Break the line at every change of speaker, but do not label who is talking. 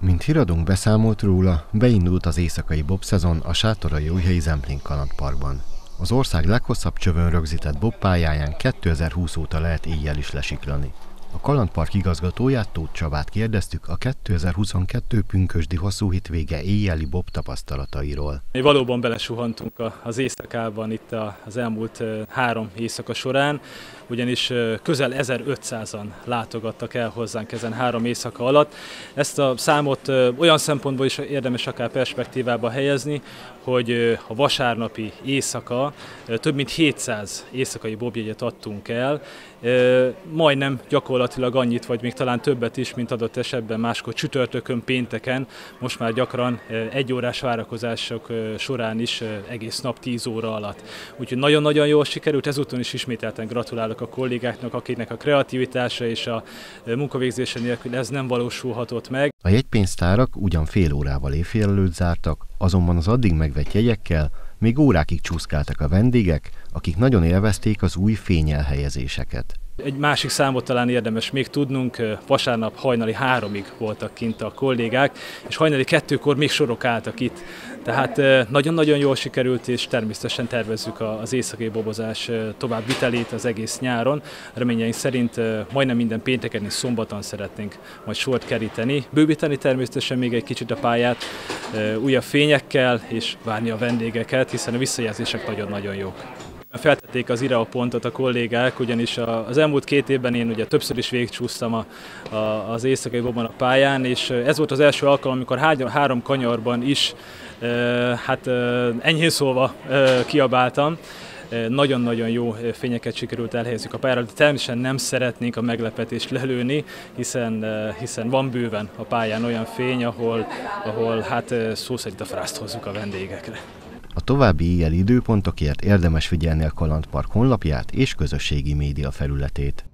Mint híradónk beszámolt róla, beindult az éjszakai bobszezon a Sátorai Újhelyi Zemplén kalandparkban. Az ország leghosszabb csövön rögzített bobpályáján 2020 óta lehet éjjel is lesiklani. A kalandpark igazgatóját Tóth Csabát kérdeztük a 2022 pünkösdi hosszú vége éjjeli bob tapasztalatairól.
Mi valóban belesuhantunk az éjszakában itt az elmúlt három éjszaka során, ugyanis közel 1500-an látogattak el hozzánk ezen három éjszaka alatt. Ezt a számot olyan szempontból is érdemes akár perspektívába helyezni, hogy a vasárnapi éjszaka több mint 700 éjszakai bobjegyet adtunk el, majdnem gyakorlatilag annyit, vagy még talán többet is, mint adott esetben máskor csütörtökön, pénteken, most már gyakran egy órás várakozások során is egész nap 10 óra alatt. Úgyhogy nagyon-nagyon jól sikerült, ezúton is ismételten gratulálok a kollégáknak, akiknek a kreativitása és a munkavégzése nélkül ez nem valósulhatott meg.
A jegypénztárak ugyan fél órával évfél előtt zártak, azonban az addig megvett jegyekkel még órákig csúszkáltak a vendégek, akik nagyon élvezték az új fényelhelyezéseket.
Egy másik számot talán érdemes még tudnunk, vasárnap hajnali háromig voltak kint a kollégák, és hajnali kettőkor még sorok álltak itt. Tehát nagyon-nagyon jól sikerült, és természetesen tervezzük az éjszakai bobozás tovább vitelét az egész nyáron. Reményeink szerint majdnem minden pénteken és szombaton szeretnénk majd sort keríteni. Bővíteni természetesen még egy kicsit a pályát, újabb fényekkel, és várni a vendégeket, hiszen a visszajelzések nagyon-nagyon jók. Feltették az IRA pontot a kollégák, ugyanis az elmúlt két évben én ugye többször is végigcsúsztam a, a, az éjszakai bobban a pályán, és ez volt az első alkalom, amikor három, három kanyarban is hát enyhén szólva kiabáltam nagyon-nagyon jó fényeket sikerült elhelyezni a pályára, de természetesen nem szeretnénk a meglepetést lelőni, hiszen, hiszen van bőven a pályán olyan fény, ahol, ahol hát szó szerint a frászt hozzuk a vendégekre.
A további éjjel időpontokért érdemes figyelni a Kalandpark honlapját és közösségi média felületét.